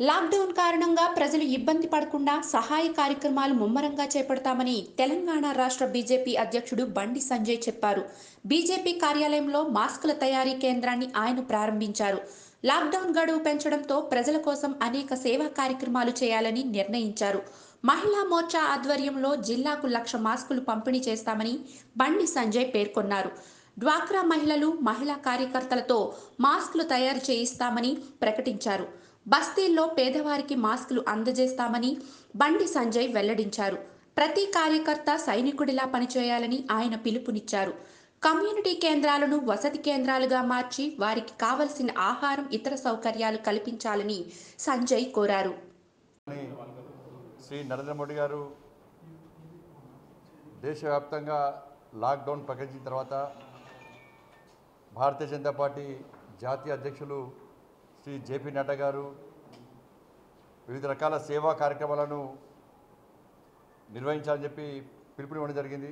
Lockdown కారణంగా ప్రజలు ఇబ్బంది పడకుండా సహాయ కార్యక్రమాలు ముమ్మరంగా చేపడతామని తెలంగాణ రాష్ట్ర బీజేపీ అధ్యక్షుడు బండి సంజయ్ చెప్పారు. బీజేపీ కార్యాలయంలో మాస్కుల తయారీ కేంద్రాన్ని ఆయన ప్రారంభించారు. లాక్డౌన్ గడువు పెంచడంతో ప్రజల కోసం అనేక సేవా కార్యక్రమాలు చేయాలని నిర్ణయించారు. మహిళా మోర్చా ఆధ్వర్యంలో జిల్లాకు లక్ష మాస్కులు పంపిణీ చేస్తామని బండి సంజయ్ పేర్కొన్నారు. డ్వాక్రా మహిళలు మహిళా కార్యకర్తలతో మాస్కులు తయారు చేయిస్తామని ప్రకటించారు. బస్తీల్లో పేదవారికి మాస్కులు అందజేస్తామని బండి సంజయ్ వెల్లడించారు. ప్రతి కార్యకర్త సైనికుడిలా పనిచేయాలని ఆయన పిలుపునిచ్చారు. కమ్యూనిటీ కేంద్రాలను వసతి కేంద్రాలుగా మార్చి వారికి కావలసిన ఆహారం ఇతర సౌకర్యాలు కల్పించాలని సంజయ్ కోరారు. శ్రీ నరేంద్ర మోడీ గారు దేశవ్యాప్తంగా లాక్డౌన్ ప్రకటించిన తర్వాత భారతీయ జనతా పార్టీ జాతీయ అధ్యక్షులు శ్రీ జేపీ నడ్డా గారు వివిధ రకాల సేవా కార్యక్రమాలను నిర్వహించాలని చెప్పి పిలుపునివ్వడం జరిగింది.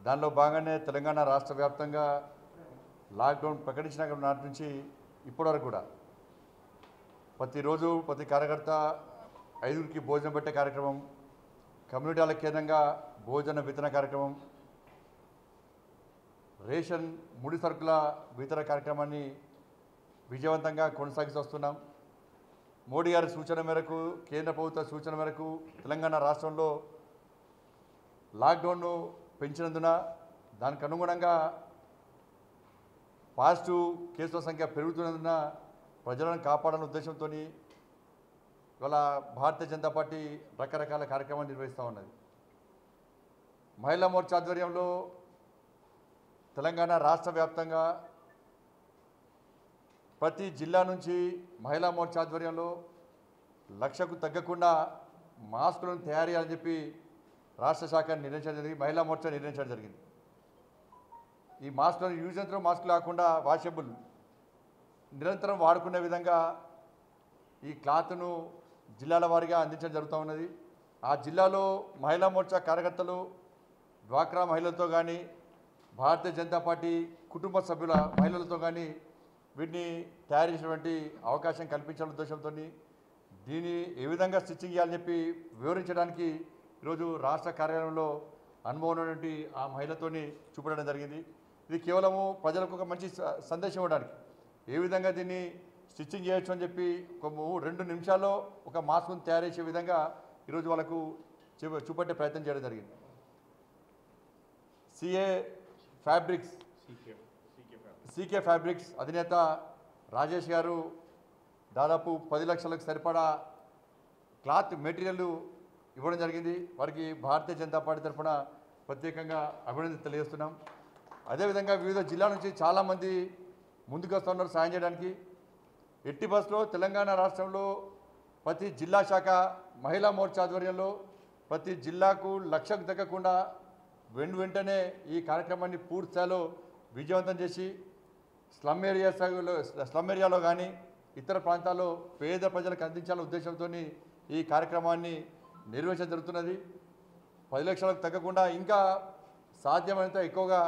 దానిలో భాగంగానే తెలంగాణ రాష్ట్ర వ్యాప్తంగా లాక్డౌన్ ప్రకటించిన నాటి నుంచి ఇప్పటివరకు కూడా ప్రతిరోజు ప్రతి కార్యకర్త ఐదుగురికి భోజనం పెట్టే కార్యక్రమం కమ్యూనిటీల కేంద్రంగా భోజన వితరణ కార్యక్రమం రేషన్ ముడి సరుకుల వితరణ కార్యక్రమాన్ని విజయవంతంగా కొనసాగిస్తూ వస్తున్నాం మోడీ గారి సూచన మేరకు కేంద్ర ప్రభుత్వ సూచన మేరకు తెలంగాణ రాష్ట్రంలో లాక్డౌన్ను పెంచినందున దానికి అనుగుణంగా పాజిటివ్ కేసుల సంఖ్య పెరుగుతున్నందున ప్రజలను కాపాడాలనే ఉద్దేశంతో ఇవాళ భారతీయ జనతా పార్టీ రకరకాల కార్యక్రమాలు నిర్వహిస్తూ ఉన్నది. మహిళా మోర్చా ఆధ్వర్యంలో తెలంగాణ రాష్ట్ర వ్యాప్తంగా ప్రతి జిల్లా నుంచి మహిళా మోర్చా ఆధ్వర్యంలో లక్షకు తగ్గకుండా మాస్కులను తయారు చేయాలని చెప్పి రాష్ట్ర శాఖ నిర్ణయించడం జరిగింది మహిళా మోర్చా నిర్ణయించడం జరిగింది. ఈ మాస్కులను యూజ్ అంతా మాస్క్ లేకుండా వాషబుల్ నిరంతరం వాడుకునే విధంగా ఈ క్లాత్ను జిల్లాల వారీగా అందించడం జరుగుతూ ఉన్నది. ఆ జిల్లాలో మహిళా మోర్చా కార్యకర్తలు డ్వాక్రా మహిళలతో కానీ భారతీయ జనతా పార్టీ కుటుంబ సభ్యుల మహిళలతో కానీ వీటిని తయారు చేసినటువంటి అవకాశం కల్పించాలనే ఉద్దేశంతో దీన్ని ఏ విధంగా స్టిచ్చింగ్ చేయాలని చెప్పి వివరించడానికి ఈరోజు రాష్ట్ర కార్యాలయంలో అనుభవం ఉన్నటువంటి ఆ మహిళతోని చూపడం జరిగింది. ఇది కేవలము ప్రజలకు ఒక మంచి స- సందేశం ఇవ్వడానికి. ఏ విధంగా దీన్ని స్టిచ్చింగ్ చేయొచ్చు అని చెప్పి ఒక రెండు నిమిషాల్లో ఒక మాస్క్ను తయారు చేసే విధంగా ఈరోజు వాళ్ళకు చూ- చూపెట్టే ప్రయత్నం చేయడం జరిగింది. సిఏ ఫ్యాబ్రిక్స్ సీకే ఫ్యాబ్రిక్స్ అధినేత రాజేష్ గారు దాదాపు పది లక్షలకు సరిపడా క్లాత్ మెటీరియల్ ఇవ్వడం జరిగింది. వారికి భారతీయ జనతా పార్టీ తరఫున ప్రత్యేకంగా అభినందన తెలియజేస్తున్నాం. అదేవిధంగా వివిధ జిల్లాల నుంచి చాలామంది ముందుకు వస్తున్నారు సాయం చేయడానికి. ఎట్టి బస్సులో తెలంగాణ రాష్ట్రంలో ప్రతి జిల్లా శాఖ మహిళా మోర్చా ఆధ్వర్యంలో ప్రతి జిల్లాకు లక్ష్యం తగ్గకుండా వెను వెంటనే ఈ కార్యక్రమాన్ని పూర్తి విజయవంతం చేసి స్లమ్ ఏరియాస్ స్లమ్ ఏరియాలో కానీ ఇతర ప్రాంతాల్లో పేద ప్రజలకు అందించాలనే ఉద్దేశంతో ఈ కార్యక్రమాన్ని నిర్వహించడం జరుగుతున్నది. పది లక్షలకు తగ్గకుండా ఇంకా సాధ్యమైనంత ఎక్కువగా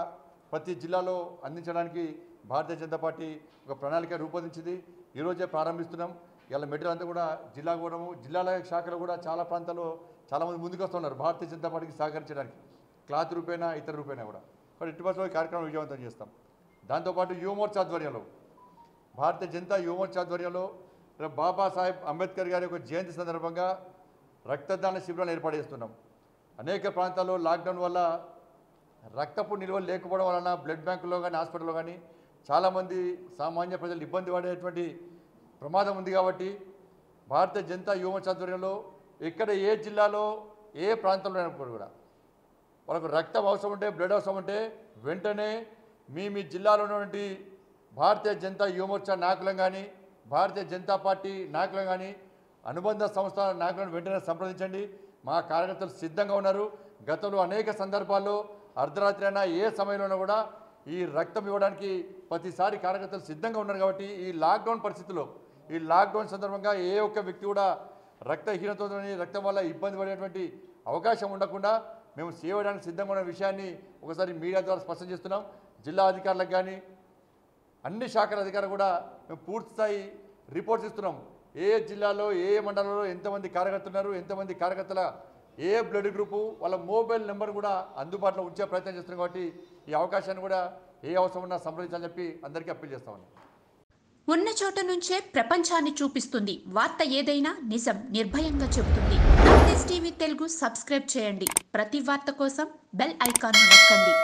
ప్రతి జిల్లాలో అందించడానికి భారతీయ జనతా పార్టీ ఒక ప్రణాళిక రూపొందించింది. ఈరోజే ప్రారంభిస్తున్నాం. ఇలా మెటీరియల్ అంతా కూడా జిల్లా కూడా జిల్లాల శాఖలో కూడా చాలా ప్రాంతాల్లో చాలామంది ముందుకు వస్తున్నారు భారతీయ జనతా పార్టీకి సహకరించడానికి. క్లాత్ రూపేనా ఇతర రూపేనా కూడా. ఇటువంటి ఇటు బస్సులో కార్యక్రమం విజయవంతం చేస్తాం. దాంతోపాటు యువమోర్చా ఆధ్వర్యంలో భారతీయ జనతా యువమోర్చా ఆధ్వర్యంలో రేపు బాబాసాహెబ్ అంబేద్కర్ గారి యొక్క జయంతి సందర్భంగా రక్తదాన శిబిరాలు ఏర్పాటు చేస్తున్నాం. అనేక ప్రాంతాల్లో లాక్డౌన్ వల్ల రక్తపు నిల్వలు లేకపోవడం వలన బ్లడ్ బ్యాంకులో కానీ హాస్పిటల్లో కానీ చాలామంది సామాన్య ప్రజలు ఇబ్బంది పడేటువంటి ప్రమాదం ఉంది కాబట్టి భారతీయ జనతా యువమోర్చా ఆధ్వర్యంలో ఇక్కడ ఏ జిల్లాలో ఏ ప్రాంతంలో అయినప్పుడు కూడా వాళ్ళకు రక్తం అవసరం ఉంటే బ్లడ్ అవసరం ఉంటే వెంటనే మీ మీ జిల్లాలో ఉన్నటువంటి భారతీయ జనతా యువమోర్చా నాయకులను కానీ భారతీయ జనతా పార్టీ నాయకులను కానీ అనుబంధ సంస్థల నాయకులను వెంటనే సంప్రదించండి. మా కార్యకర్తలు సిద్ధంగా ఉన్నారు. గతంలో అనేక సందర్భాల్లో అర్ధరాత్రి అయినా ఏ సమయంలోనూ కూడా ఈ రక్తం ఇవ్వడానికి ప్రతిసారి కార్యకర్తలు సిద్ధంగా ఉన్నారు కాబట్టి ఈ లాక్డౌన్ పరిస్థితుల్లో ఈ లాక్డౌన్ సందర్భంగా ఏ ఒక్క వ్యక్తి కూడా రక్తహీనతతోని రక్తం వల్ల ఇబ్బంది పడేటువంటి అవకాశం ఉండకుండా మేము చేయడానికి సిద్ధంగా ఉన్న విషయాన్ని ఒకసారి మీడియా ద్వారా స్పష్టం చేస్తున్నాం. జిల్లా అధికారులకు కానీ అన్ని శాఖల అధికారులు కూడా మేము పూర్తిస్థాయి రిపోర్ట్స్ ఇస్తున్నాం. ఏ జిల్లాలో ఏ మండలంలో ఎంతమంది కార్యకర్తలు ఉన్నారు ఎంతమంది కార్యకర్తల ఏ బ్లడ్ గ్రూపు వాళ్ళ మొబైల్ నెంబర్ కూడా అందుబాటులో ఉంచే ప్రయత్నం చేస్తున్నాం కాబట్టి ఈ అవకాశాన్ని కూడా ఏ అవసరం ఉన్నా సంప్రదించాలని చెప్పి అందరికీ అప్పీల్ చేస్తామని ఉన్న. చోట నుంచే ప్రపంచాన్ని చూపిస్తుంది. వార్త ఏదైనా నిజం నిర్భయంగా చెబుతుంది. నార్త్ టీవీ తెలుగు సబ్స్క్రైబ్ చేయండి. ప్రతి వార్త కోసం బెల్ ఐకాన్ నొక్కండి.